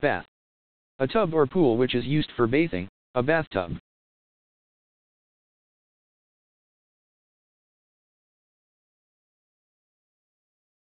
Bath. A tub or pool which is used for bathing, a bathtub.